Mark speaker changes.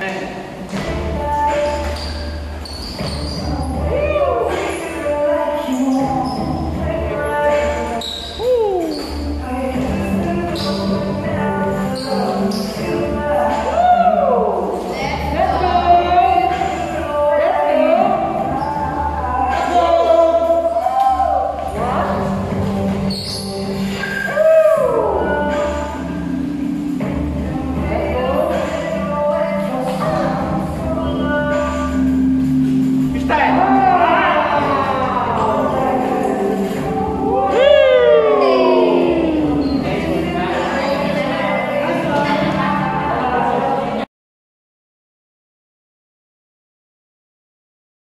Speaker 1: 哎。